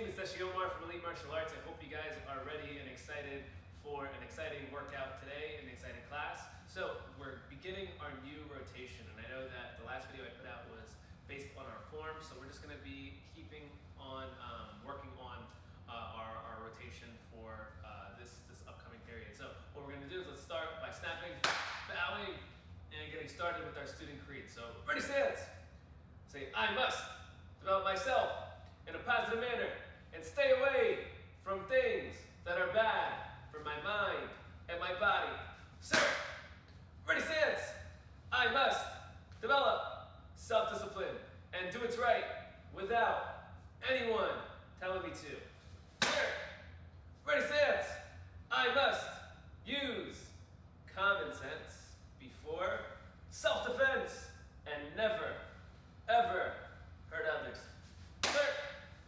team, it's Deshi Omar from Elite Martial Arts. I hope you guys are ready and excited for an exciting workout today, and an exciting class. So we're beginning our new rotation, and I know that the last video I put out was based on our form, so we're just gonna be keeping on, um, working on uh, our, our rotation for uh, this, this upcoming period. So what we're gonna do is let's start by snapping, bowing, and getting started with our student creed. So ready stance. Say, I must develop myself in a positive manner and stay away from things that are bad for my mind and my body. Sir, ready stance. I must develop self-discipline and do what's right without anyone telling me to. Ready stance. I must use common sense before self-defense and never, ever hurt others. Sir,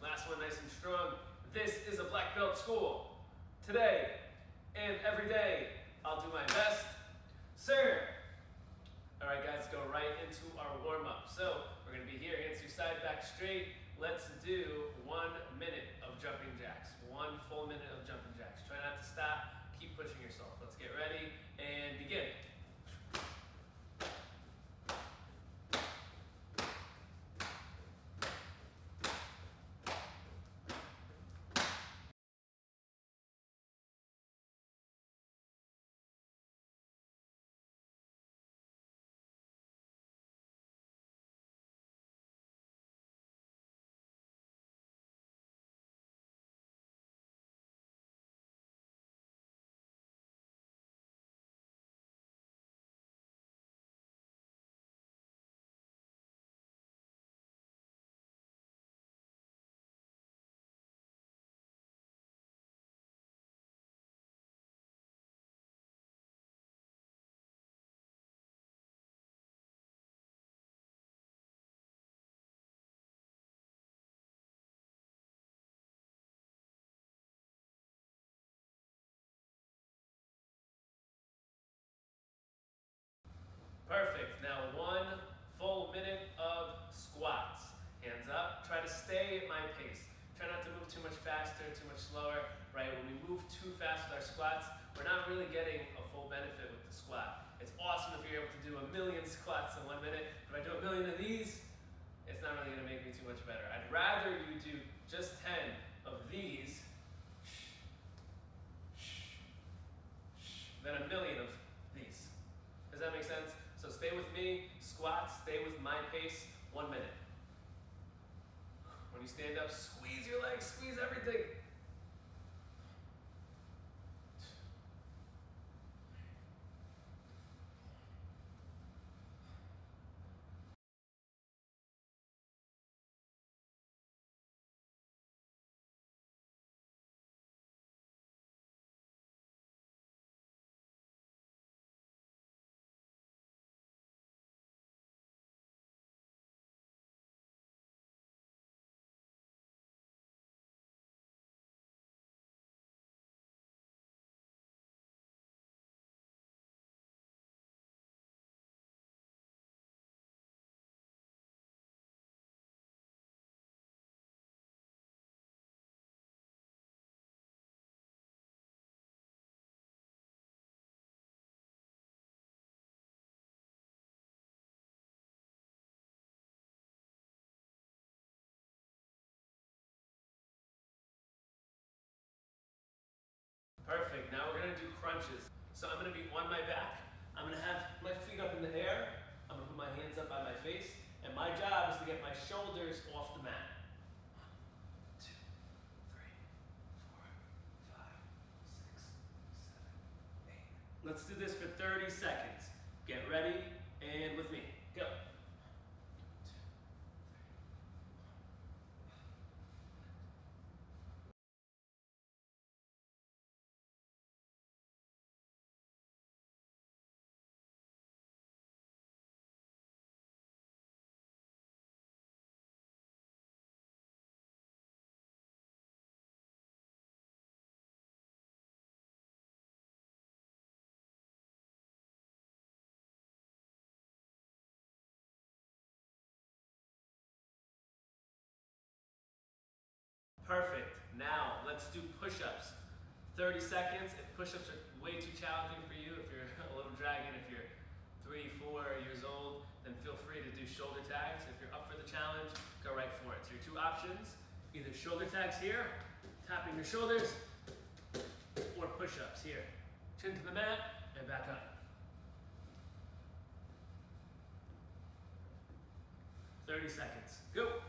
Last one nice and strong. This is a black belt school. Today and every day, I'll do my best. Sir. All right, guys, go right into our warm up. So we're gonna be here, hands to your side, back straight. Let's do one minute of jumping jacks. One full minute of jumping jacks. Try not to stop. Keep pushing yourself. Let's get ready and begin. Perfect. Now one full minute of squats. Hands up. Try to stay at my pace. Try not to move too much faster, too much slower, right? When we move too fast with our squats, we're not really getting a full benefit with the squat. It's awesome if you're able to do a million squats in one minute. If I do a million of these, it's not really gonna make me too much better. I'd rather you do just 10 of these than a million of these. Does that make sense? Stay with me, squats, stay with my pace, one minute. When you stand up, squeeze your legs, squeeze everything. Gonna do crunches. So I'm gonna be on my back. I'm gonna have my feet up in the air. I'm gonna put my hands up by my face. And my job is to get my shoulders off the mat. Let's do this for 30 seconds. Perfect. Now let's do push-ups. 30 seconds. If push-ups are way too challenging for you, if you're a little dragon, if you're three, four years old, then feel free to do shoulder tags. If you're up for the challenge, go right for it. So your two options, either shoulder tags here, tapping your shoulders, or push-ups here. Chin to the mat and back up. 30 seconds. Go.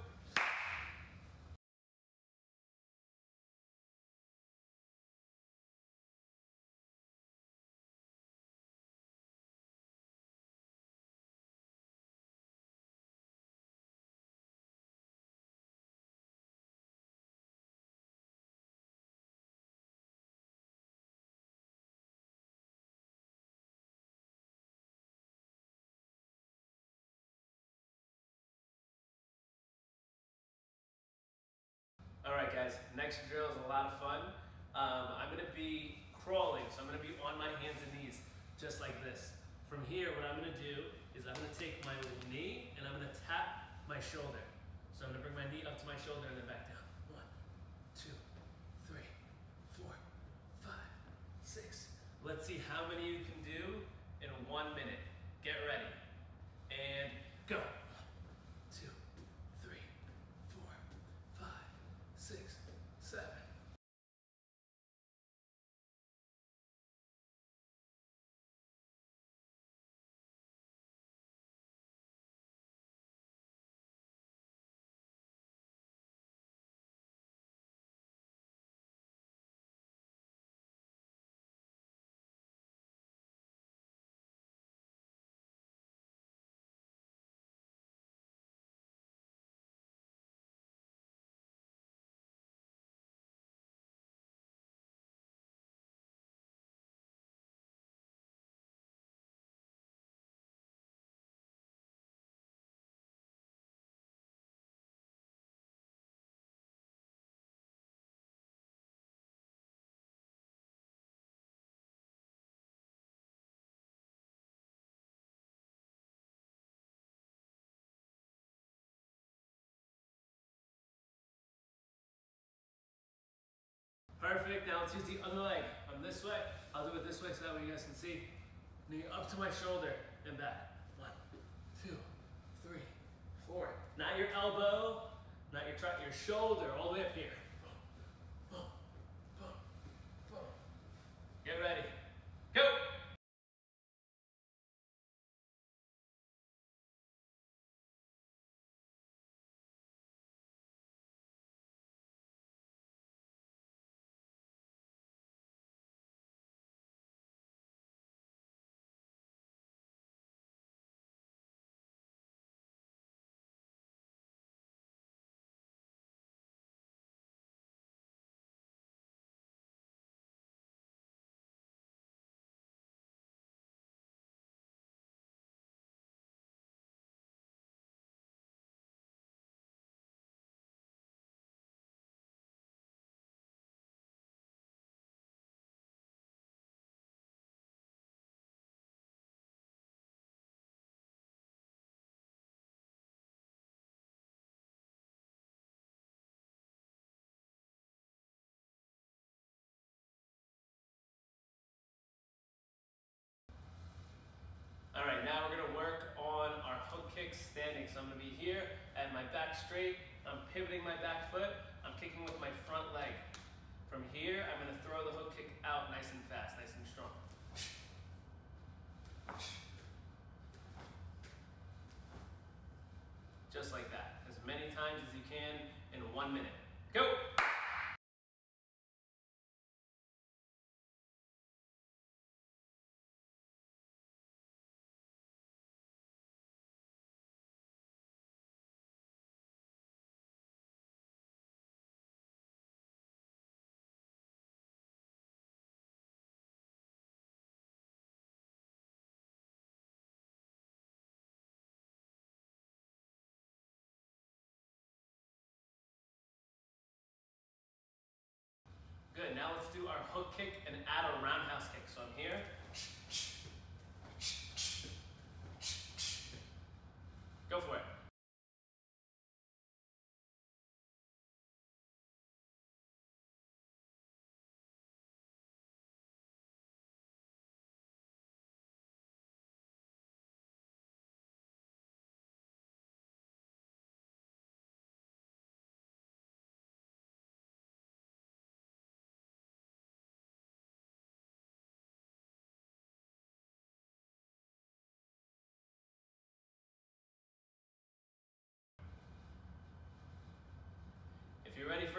All right, guys, next drill is a lot of fun. Um, I'm gonna be crawling, so I'm gonna be on my hands and knees, just like this. From here, what I'm gonna do is I'm gonna take my knee and I'm gonna tap my shoulder. So I'm gonna bring my knee up to my shoulder and then back down. One, two, three, four, five, six. Let's see how many you can do in one minute. Get ready. Let's use the other leg. I'm this way. I'll do it this way so that way you guys can see. Knee up to my shoulder and back. One, two, three, four. Not your elbow, not your your shoulder all the way up here. Boom, boom, boom, boom. Get ready. Go. Now we're gonna work on our hook kick standing. So I'm gonna be here, at my back straight, I'm pivoting my back foot, I'm kicking with my front leg. From here, I'm gonna throw the hook kick out nice and fast, nice and strong. Just like that, as many times as you can in one minute. Go! Good, now let's do our hook kick and add a roundhouse kick. So I'm here.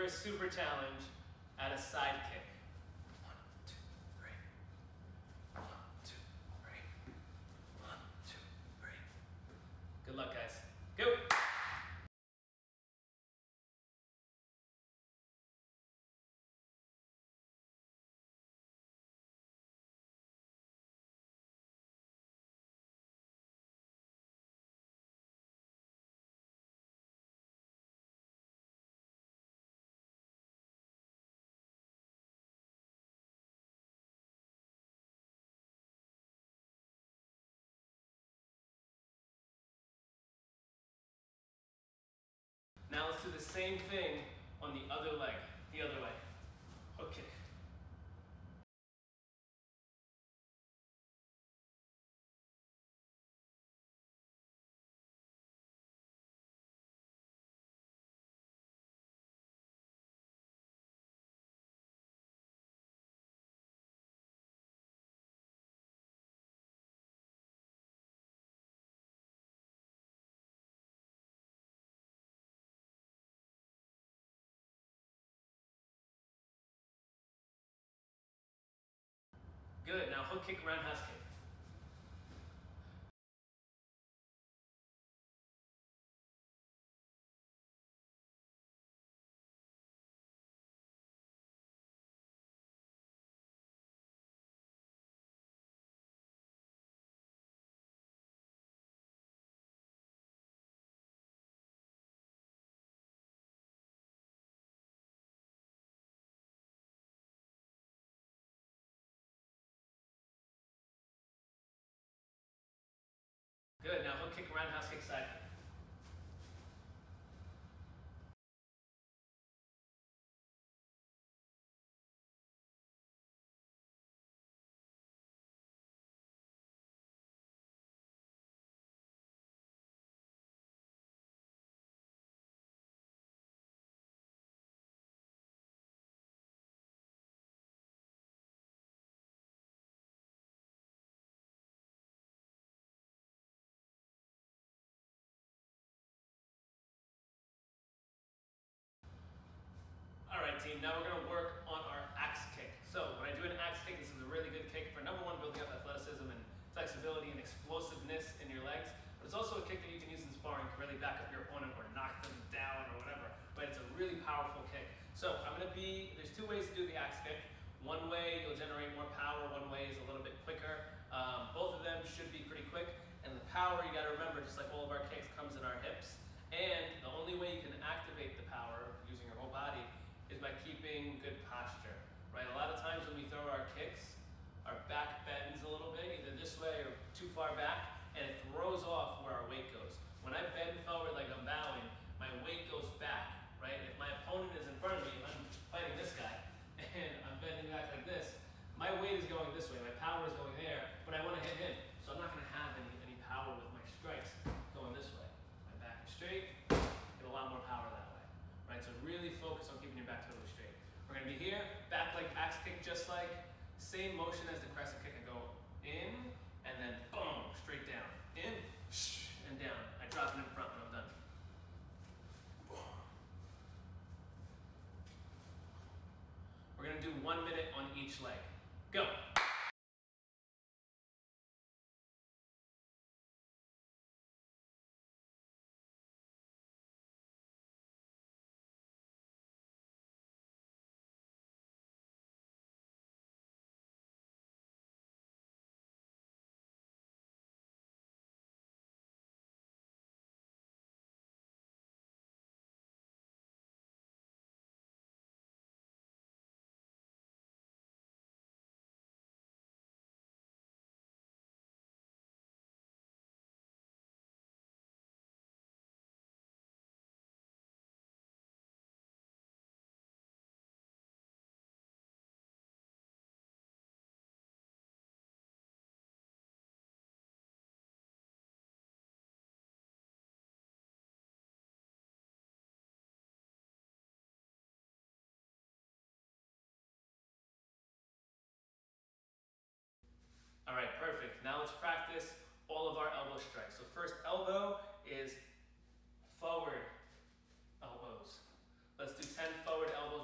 First super challenge at a side Now let's do the same thing on the other leg, the other way. Good. Now hook kick, roundhouse kick. Good. Now hook kick, roundhouse kick, side Now we're gonna work on our axe kick. So when I do an axe kick, this is a really good kick for number one, building up athleticism and flexibility and explosiveness in your legs. But it's also a kick that you can use in sparring to really back up your opponent or knock them down or whatever. But it's a really powerful kick. So I'm gonna be. There's two ways to do the axe kick. One way you'll generate more power. One way is a little bit quicker. Um, both of them should be pretty quick. And the power, you gotta remember, just like all of our kicks, comes in our hips. And the only way you can activate the power using your whole body is by keeping good posture, right? A lot of times when we throw our kicks, our back bends a little bit, either this way or too far back, and it throws off where our weight goes. When I bend forward like I'm bowing, my weight goes back, right? If my opponent is in front of me, I'm fighting this guy, and I'm bending back like this, my weight is going this way, my power is going there, but I want to hit him. So I'm not going to have any, any power with my strikes going this way. My back is straight, get a lot more power that way. Right? So really focus on keeping your back totally straight. We're gonna be here, back leg axe kick just like, same motion as the crescent kick. I go in, and then boom, straight down. In, shh, and down. I drop it in front when I'm done. Boom. We're gonna do one minute on each leg. Go. All right, perfect. Now let's practice all of our elbow strikes. So first elbow is forward elbows. Let's do 10 forward elbows.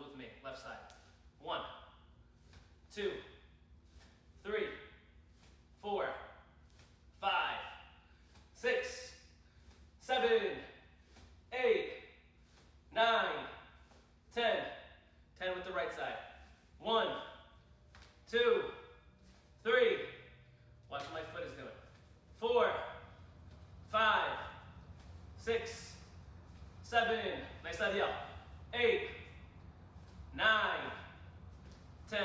six, seven, nice side yell, eight, nine, ten.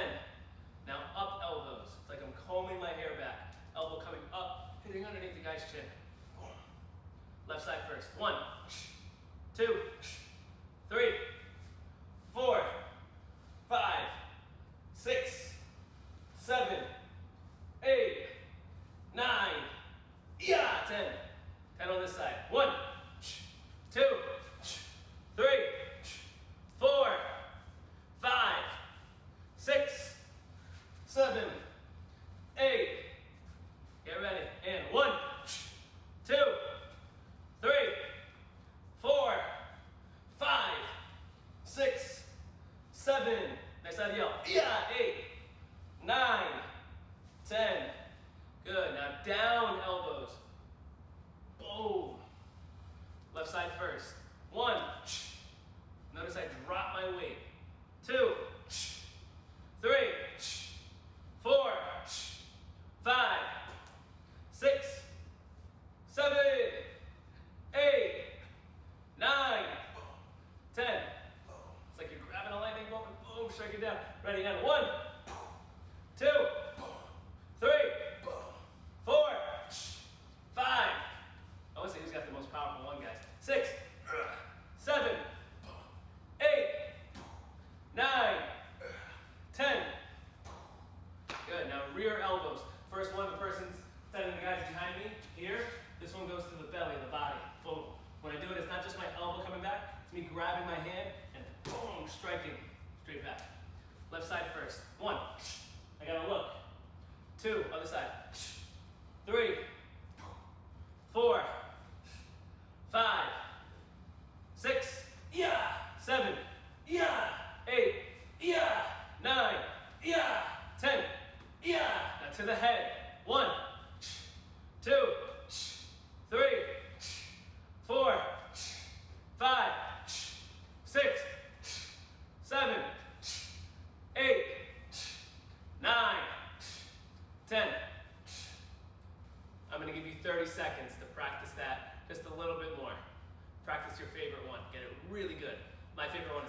Now up elbows. It's like I'm combing my hair back. Elbow coming up, hitting underneath the guy's chin. Left side first. One, two, three, four, five, six, seven, eight, nine, yeah, ten. Ten on this side. One, two,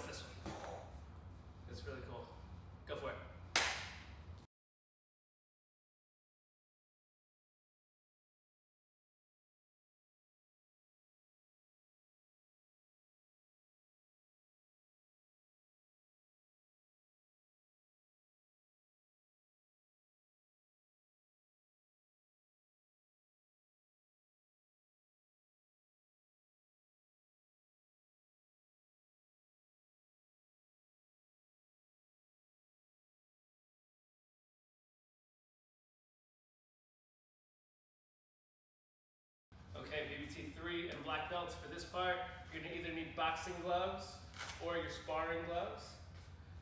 this one. It's really cool. Go for it. 3 and black belts for this part. You're gonna either need boxing gloves or your sparring gloves.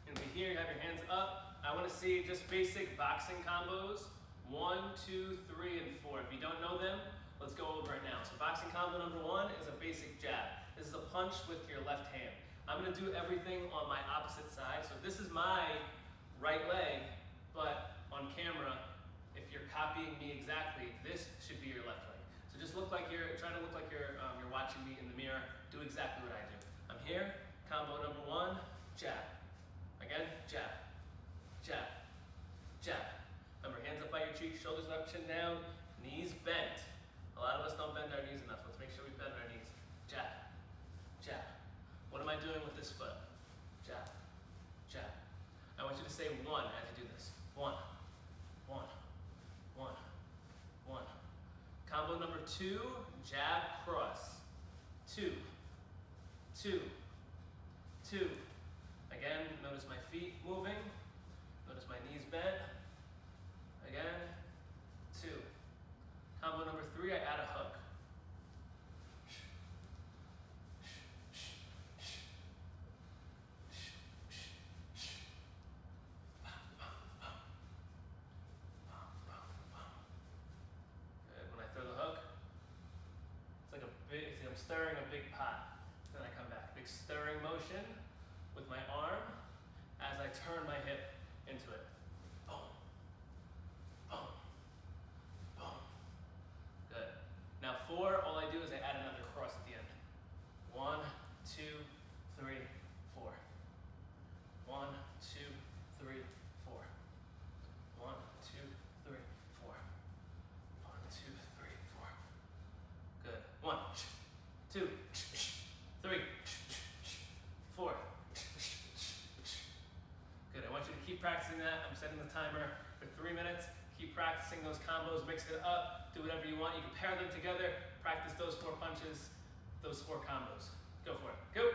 And be here, you have your hands up. I wanna see just basic boxing combos. One, two, three, and four. If you don't know them, let's go over it now. So boxing combo number one is a basic jab. This is a punch with your left hand. I'm gonna do everything on my opposite side. So this is my right leg, but on camera, if you're copying me exactly, this should be your left look like you're trying to look like you're um, you're watching me in the mirror. Do exactly what I do. I'm here. Combo number one, jab. Again, jab, jab, jab. Remember, hands up by your cheeks, shoulders up, chin down, knees bent. A lot of us don't bend our knees enough. Let's make sure we bend our knees. Jab, jab. What am I doing with this foot? Jab, jab. I want you to say one as you do this. One, one, one. Combo number two, jab cross. Two, two, two. Again, notice my feet moving. Notice my knees bent. Again, two. Combo number three, I add a hook. Good. When I throw the hook, it's like a big, it's, I'm stirring a big pot. Then I come back. Big stirring motion with my arm as I turn my hip into it. Boom. Boom. Boom. Good. Now four, all I do is I add another cross at the end. One, two, three, four. One, two, three, four. One, two, three, four. One, two, three, four. Good. One, two, three, four. Good. I want you to keep practicing that. I'm setting the timer for three minutes. Keep practicing those combos, mix it up, do whatever you want. You can pair them together, practice those four punches, those four combos. Go for it. Go.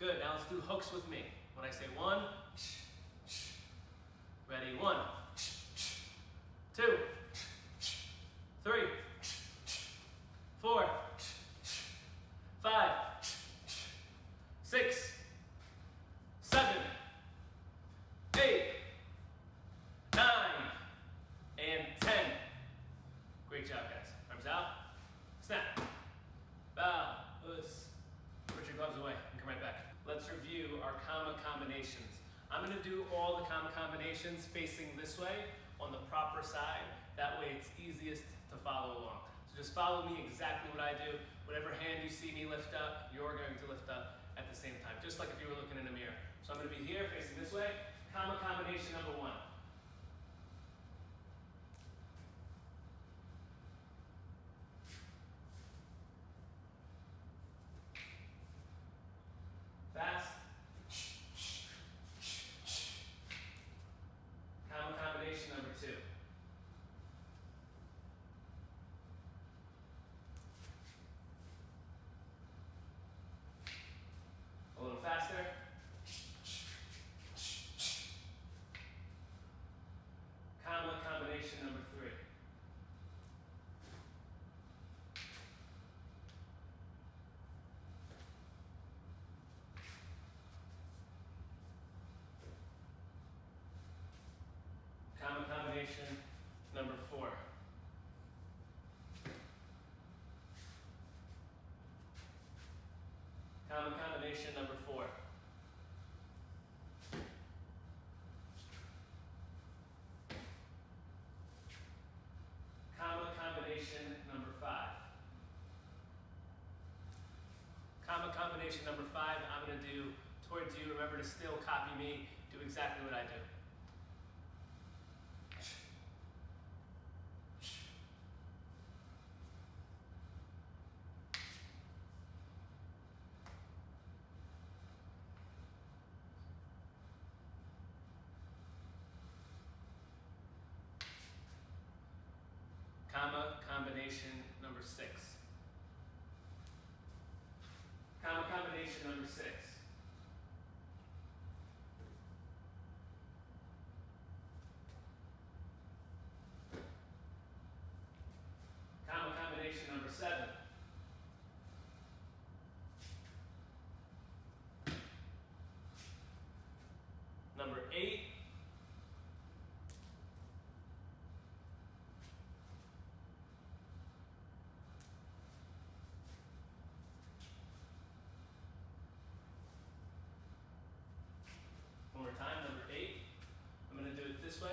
Good, now let's do hooks with me. When I say one, ready, one, two, three, four, five, six, seven, eight, nine, and ten. Great job, guys. Arms out, snap, bow, us. Put your gloves away and come right back. Let's review our kama combinations. I'm gonna do all the combinations facing this way on the proper side. That way it's easiest to follow along. So just follow me exactly what I do. Whatever hand you see me lift up, you're going to lift up at the same time, just like if you were looking in a mirror. So I'm gonna be here facing this way. Kama combination number one. Fast. Kama combination number two. A little faster. Combination number four. Kama combination number four. Kama combination number five. Common combination number five, I'm gonna do towards you. Remember to still copy me, do exactly what I do. kama combination number six. Kama combination number six. Kama combination number seven. Number eight. One more time, number eight. I'm gonna do it this way.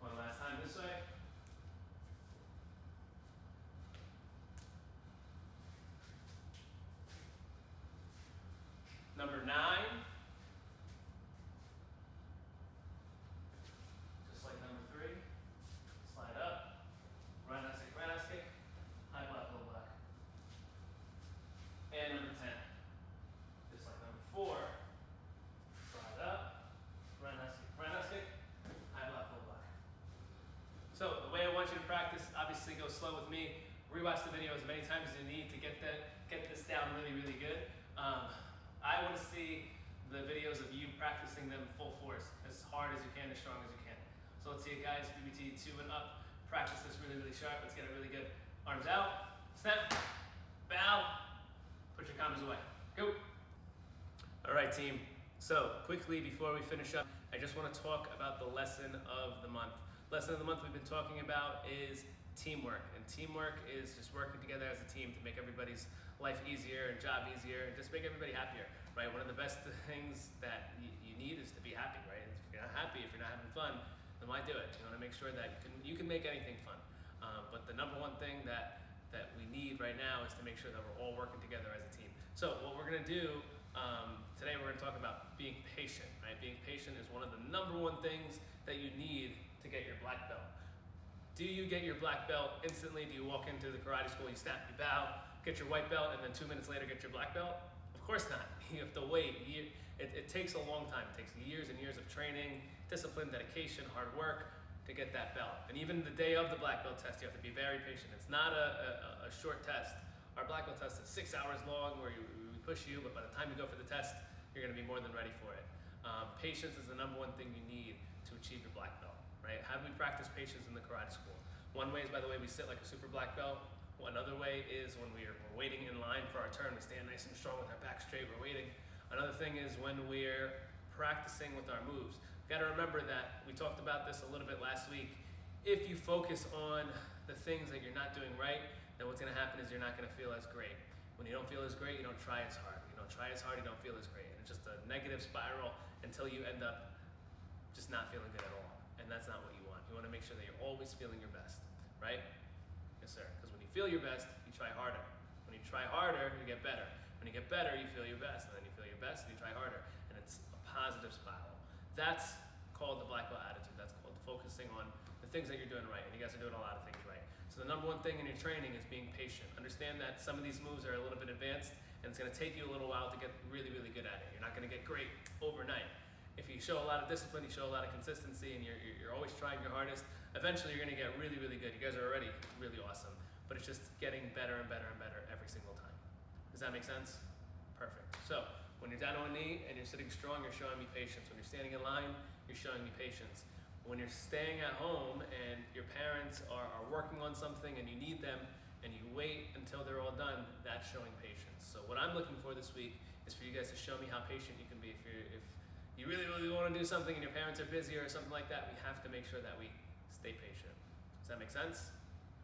One last time this way. Number nine. Just like number three. Slide up. Roundhouse kick, roundhouse kick. High block, low block. And number 10. Just like number four. Slide up. Roundhouse kick, roundhouse kick. High block, low block. So the way I want you to practice, obviously go slow with me. Rewatch the video as many times as you need to get that get this down really, really good. Um, I want to see the videos of you practicing them full force, as hard as you can, as strong as you can. So let's see it, guys. BBT two and up. Practice this really, really sharp. Let's get it really good. Arms out. Snap. Bow. Put your kamas away. Go. All right, team. So quickly before we finish up, I just want to talk about the lesson of the month. Lesson of the month we've been talking about is teamwork. And teamwork is just working together as a team to make everybody's life easier and job easier and just make everybody happier, right? One of the best things that you, need is to be happy, right? If you're not happy, if you're not having fun, then why do it? You want to make sure that you can, you can make anything fun. Um, but the number one thing that, that we need right now is to make sure that we're all working together as a team. So what we're going to do um, today, we're going to talk about being patient, right? Being patient is one of the number one things that you need to get your black belt. Do you get your black belt instantly? Do you walk into the karate school, you snap, you bow, get your white belt, and then two minutes later get your black belt? Of course not. You have to wait. It, it takes a long time. It takes years and years of training, discipline, dedication, hard work to get that belt. And even the day of the black belt test, you have to be very patient. It's not a, a, a short test. Our black belt test is six hours long where you, we push you, but by the time you go for the test, you're gonna be more than ready for it. Um, patience is the number one thing you need to achieve your black belt right? How do we in the karate school? One way is, by the way, we sit like a super black belt. Another way is when we're, we're waiting in line for our turn, we stand nice and strong with our back straight, we're waiting. Another thing is when we're practicing with our moves. We gotta remember that, we talked about this a little bit last week. If you focus on the things that you're not doing right, then what's gonna happen is you're not gonna feel as great. When you don't feel as great, you don't try as hard. You don't try as hard, you don't feel as great. And it's just a negative spiral until you end up just not feeling good at all and that's not what you want. To make sure that you're always feeling your best, right? Yes, sir. Because when you feel your best, you try harder. When you try harder, you get better. When you get better, you feel your best, and then you feel your best, and you try harder, and it's a positive spiral. That's called the black belt attitude. That's called focusing on the things that you're doing right, and you guys are doing a lot of things right. So the number one thing in your training is being patient. Understand that some of these moves are a little bit advanced, and it's going to take you a little while to get really, really good at it. You're not going to get great overnight if you show a lot of discipline, you show a lot of consistency, and you're, you're always trying your hardest, eventually you're gonna get really, really good. You guys are already really awesome, but it's just getting better and better and better every single time. Does that make sense? Perfect. So When you're down on a knee and you're sitting strong, you're showing me patience. When you're standing in line, you're showing me patience. When you're staying at home and your parents are, are working on something and you need them and you wait until they're all done, that's showing patience. So what I'm looking for this week is for you guys to show me how patient you can be. If, you're, if you really, really want to do something and your parents are busy or something like that, we have to make sure that we stay patient. Does that make sense?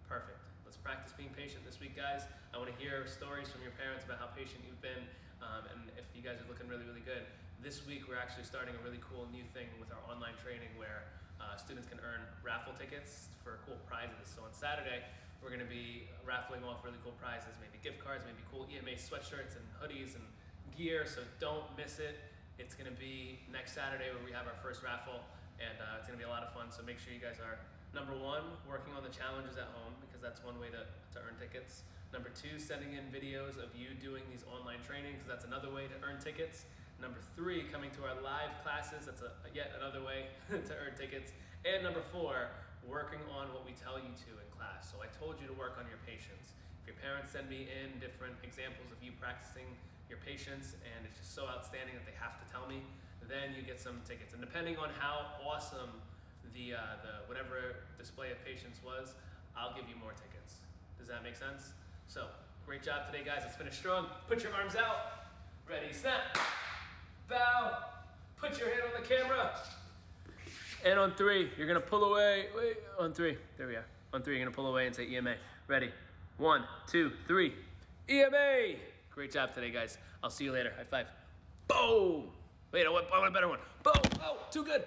Perfect. Let's practice being patient this week, guys. I want to hear stories from your parents about how patient you've been um, and if you guys are looking really, really good. This week, we're actually starting a really cool new thing with our online training where uh, students can earn raffle tickets for cool prizes. So on Saturday, we're going to be raffling off really cool prizes, maybe gift cards, maybe cool EMA sweatshirts and hoodies and gear. So don't miss it. It's going to be next Saturday where we have our first raffle, and uh, it's going to be a lot of fun. So make sure you guys are number one, working on the challenges at home because that's one way to, to earn tickets. Number two, sending in videos of you doing these online trainings. Because that's another way to earn tickets. Number three, coming to our live classes. That's a, yet another way to earn tickets. And number four, working on what we tell you to in class. So I told you to work on your patience. If your parents send me in different examples of you practicing your patience and it's just so outstanding that they have to tell me, then you get some tickets. And depending on how awesome the, uh, the whatever display of patience was, I'll give you more tickets. Does that make sense? So, great job today, guys. Let's finish strong. Put your arms out. Ready, snap. Bow. Put your hand on the camera. And on three, you're gonna pull away. Wait, on three. There we are. On three, you're gonna pull away and say EMA. Ready? One, two, three. EMA! Great job today, guys. I'll see you later. High five. Boom! Wait, I want, I want a better one. Boom! Oh, too good.